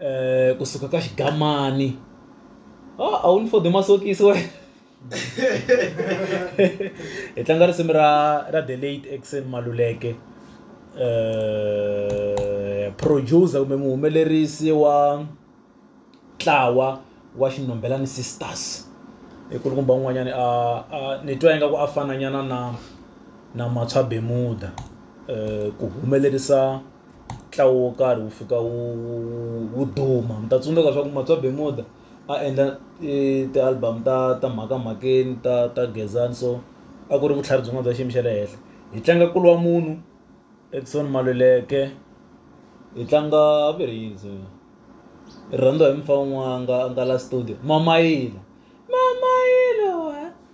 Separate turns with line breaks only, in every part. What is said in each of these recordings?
uh, kusuka ka xigamani oh, a wu ni fode masokisi wena hi tlanga risimu ra ra the late exen maluleke uh, producer kumbe muhumelerisi wa ntlawa wa xinombelani sisters ikulukumba un'wanyana a a ni twa ingaku a fananyana na na matshwa bemuda uh, ku humelerisa ntlawu wo karhi wu fika wu duma mi ta tsundzuka swa ku matswa bemuda a endla e, ti-album ta ta mhakamhakeni ta ta gezani so a ku ri vutlhari byin'wana bya xiyimo xa le henhla hi tlanga kulu wa munhu edison maluleke hi tlanga virizi hi rhandza hi mfa wun'wana a nga la studio mamayila mamayila we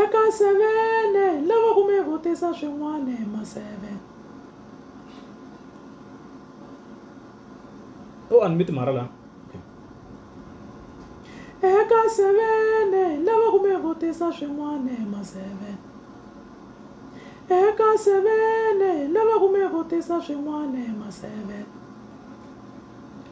eka sevene lava ku mi vutisa swin'wana hi maseve o a ni mi timhara laha eka sevene lava ku mi vutisa swin'wana hi maseve eka sevene lava ku mi vutisa swin'wana hi maseve